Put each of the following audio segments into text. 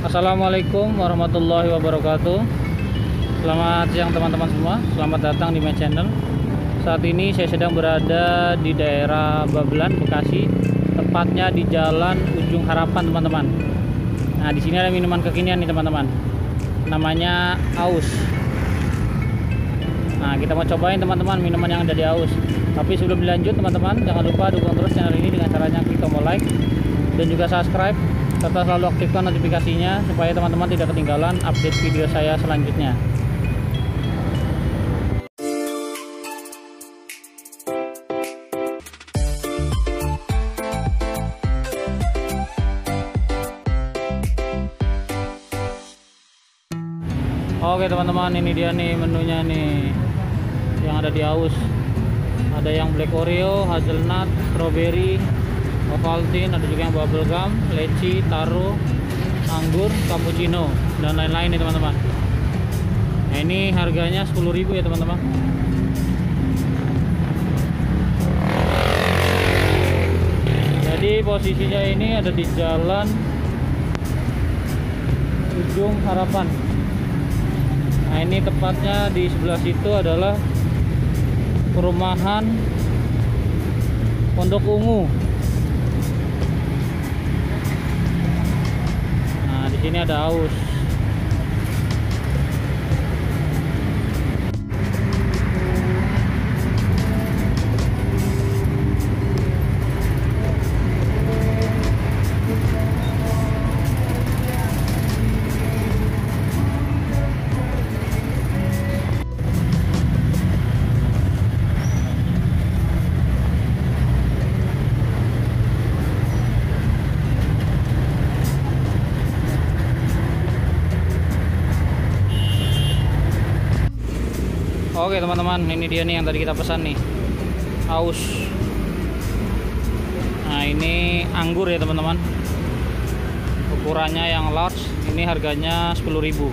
Assalamualaikum warahmatullahi wabarakatuh. Selamat siang teman-teman semua. Selamat datang di my channel. Saat ini saya sedang berada di daerah Babelan, Bekasi. Tepatnya di jalan Ujung Harapan teman-teman. Nah di sini ada minuman kekinian nih teman-teman. Namanya Aus. Nah kita mau cobain teman-teman minuman yang ada di Aus. Tapi sebelum dilanjut teman-teman Jangan lupa dukung terus channel ini dengan caranya klik tombol like Dan juga subscribe serta selalu aktifkan notifikasinya supaya teman-teman tidak ketinggalan update video saya selanjutnya. Oke teman-teman ini dia nih menunya nih yang ada di Aus. Ada yang black oreo, hazelnut, strawberry, Ovaltine, ada juga yang bubble gum, leci, taro, anggur, cappuccino dan lain-lain nih teman-teman. Nah, ini harganya 10.000 ya teman-teman. Jadi posisinya ini ada di jalan Ujung Harapan. Nah, ini tepatnya di sebelah situ adalah perumahan Pondok Ungu. Sini ada aus. Oke teman-teman, ini dia nih yang tadi kita pesan nih. Aus. Nah, ini anggur ya teman-teman. Ukurannya yang large, ini harganya 10.000.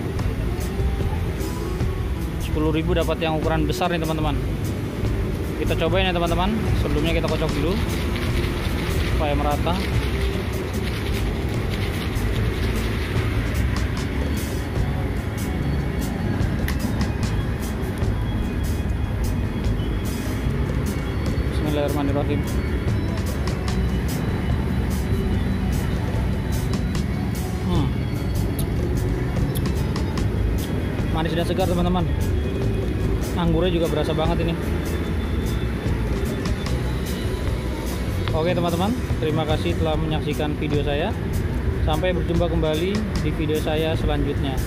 10.000 dapat yang ukuran besar nih teman-teman. Kita cobain ya teman-teman. Sebelumnya kita kocok dulu supaya merata. Bismillahirrahmanirrahim. Hmm. Manis dan segar teman-teman. Anggurnya juga berasa banget ini. Oke teman-teman, terima kasih telah menyaksikan video saya. Sampai berjumpa kembali di video saya selanjutnya.